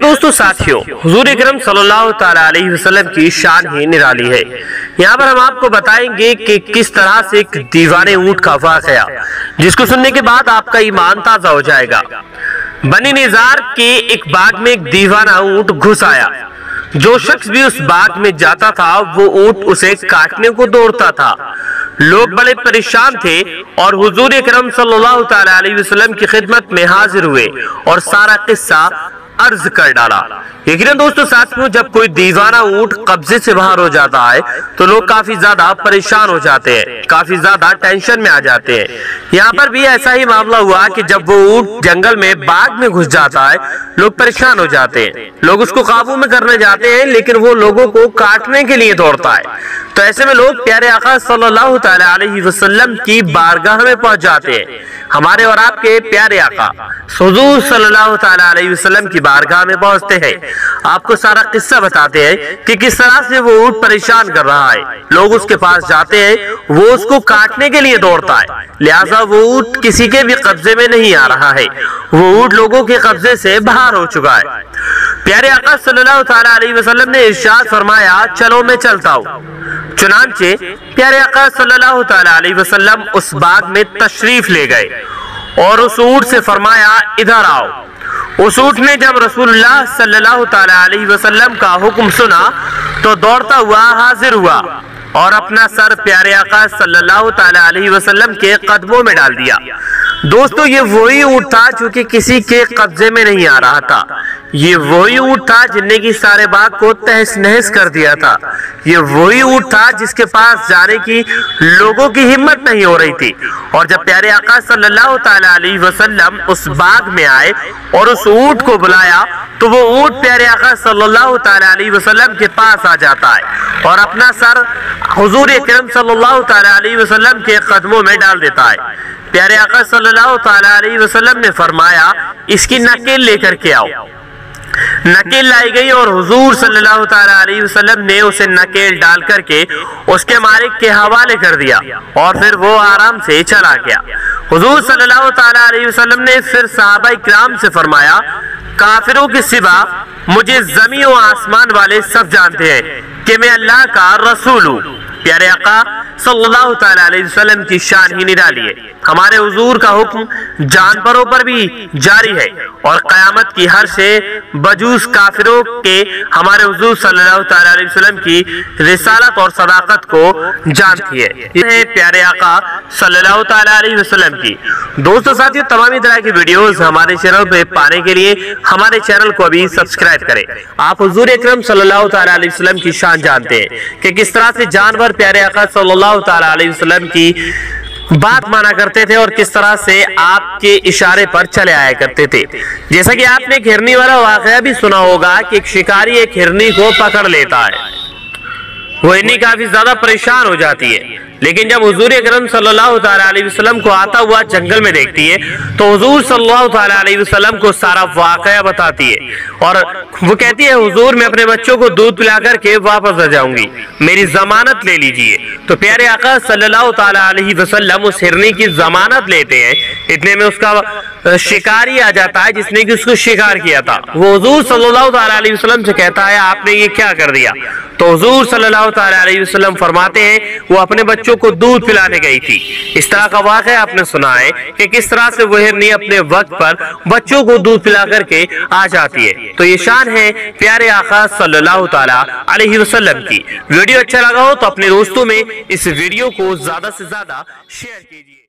दोस्तों, साथियों, हुजूर अलैहि वसल्लम की शान ही निराली है। यहाँ पर हम आपको बताएँगे कि किस तरह से एक दीवाने ऊँट का वाकया, जिसको सुनने के बाद आपका ईमान ताज़ा हो जाएगा। बनी निजार के एक बाग में एक दीवाना ऊँट घुस आया। जो शख्स भी उस बाग में जाता था, वो ऊँट उसे काटने को दौड़ता था। लोग बड़े परेशान थे और हुजूर अकरम सल्लल्लाहु अलैहि वसल्लम की खिदमत में हाजिर हुए और सारा किस्सा अर्ज़ कर डाला। यकीन दोस्तों, साथियों, जब कोई दीवाना ऊँट कब्जे से बाहर हो जाता है तो लोग काफ़ी ज़्यादा परेशान हो जाते हैं, काफ़ी ज़्यादा टेंशन में आ जाते हैं। यहाँ पर भी ऐसा ही मामला हुआ कि जब वो ऊँट जंगल में बाग में घुस जाता है, लोग परेशान हो जाते हैं। लोग उसको काबू में करने जाते हैं, लेकिन वो लोगों को काटने के लिए दौड़ता है। तो ऐसे में लोग प्यारे आका सल्लल्लाहु अलैहि वसल्लम की बारगाह में पहुँच जाते हैं। हमारे और आपके प्यारे आका, हुजूर सल्लल्लाहु अलैहि वसल्लम की बारगाह में पहुँचते हैं। आपको सारा किस्सा बताते हैं कि किस तरह से वो ऊँट परेशान कर रहा है। लोग उसके पास जाते हैं, वो उसको काटने के लिए दौड़ता है। लिहाजा वो ऊँट किसी के भी कब्जे में नहीं आ रहा है। वो ऊँट लोगों के कब्जे से बाहर हो चुका है। प्यारे आका सल्लल्लाहु अलैहि वसल्लम ने इरशाद फरमाया, चलो मैं चलता हूँ। चुनाचे प्यारे अलैहि वसल्लम उस बाग में तशरीफ़ ले गए और उस ऊँट से फरमाया, इधर आओ। उस ऊँट ने जब रसूलुल्लाह सल्लल्लाहु वसल्लम का हुक्म सुना तो दौड़ता हुआ हाजिर हुआ और अपना सर प्यारे आका सल्लल्लाहु वसल्लम के कदमों में डाल दिया। दोस्तों, ये वही ऊँट था जो कि किसी के कब्जे में नहीं आ रहा था। ये वही ऊँट था जिनने की सारे बाग को तहस नहस कर दिया था। ये वही ऊँट था जिसके पास जाने की लोगों की हिम्मत नहीं हो रही थी। और जब प्यारे आका सल्लल्लाहु अलैहि वसल्लम उस बाग में आए और उस ऊँट को बुलाया तो वो ऊँट प्यारे आका सल्लल्लाहु अलैहि वसल्लम के पास आ जाता है और अपना सर हजूर अलैहि वसल्लम के कदमों में डाल देता है। प्यारे आका सल्लल्लाहु अलैहि वसल्लम ने फरमाया, इसकी नकेल लेकर के आओ। नकेल लाई गई और हुजूर सल्लल्लाहु अलैहि वसल्लम ने उसे नकेल डाल करके उसके मालिक के हवाले कर दिया और फिर वो आराम से चला गया। हुजूर सल्लल्लाहु अलैहि वसल्लम ने फिर सहाबा इकराम से फरमाया, काफिरों के सिवा मुझे जमी और आसमान वाले सब जानते हैं कि मैं अल्लाह का रसूल हूँ। प्यारे आका, सल्लल्लाहु अलैहि वसल्लम की शान ही निराली है। हमारे हुजूर का हुक्म जानवरों पर भी जारी है और कयामत की हर से बजूस काफिरों के हमारे हुजूर सल्लल्लाहु अलैहि वसल्लम की रिसालत और सदाकत को जानती है। ये प्यारे आका, सल्लल्लाहु अलैहि वसल्लम की। दोस्तों, साथियों, तमाम तरह की वीडियोस हमारे चैनल पे पाने के लिए हमारे चैनल को अभी सब्सक्राइब करें। आप हुजूर अकरम सल्लल्लाहु अलैहि वसल्लम की शान जानते हैं कि किस तरह से जानवर प्यारे आका सल्लल्लाहु अलैहि वसल्लम की बात माना करते थे और किस तरह से आपके इशारे पर चले आया करते थे। जैसा कि आपने हिरनी वाला वाकया भी सुना होगा कि एक शिकारी एक हिरनी को पकड़ लेता है। वो हिरनी काफ़ी ज़्यादा परेशान हो जाती है। लेकिन जब हुजूर अकरम वसल्लम को आता हुआ जंगल में देखती है तो हजूर वसल्लम को सारा वाकया बताती है। और वो कहती है, हुजूर, मैं अपने बच्चों को दूध पिला करके वापस आ जाऊँगी। मेरी जमानत ले लीजिए। तो प्यारे आका, सल्लल्लाहु अलैहि वसल्लम उस हिरनी की जमानत लेते हैं। इतने में उसका शिकारी आ जाता है, जिसने कि उसको शिकार किया था। वो हजूर सल्लल्लाहु अलैहि वसल्लम से कहता है, आपने ये क्या कर दिया? तो हुजूर वसल्लम फरमाते हैं, वो अपने बच्चों को दूध पिलाने गई थी। इस तरह का वाकया आपने सुना है कि किस तरह से वह अपने वक्त पर बच्चों को दूध पिला करके आ जाती है। तो ये शान है प्यारे आका वसल्लम की। वीडियो अच्छा लगा हो तो अपने दोस्तों में इस वीडियो को ज़्यादा से ज़्यादा शेयर कीजिए।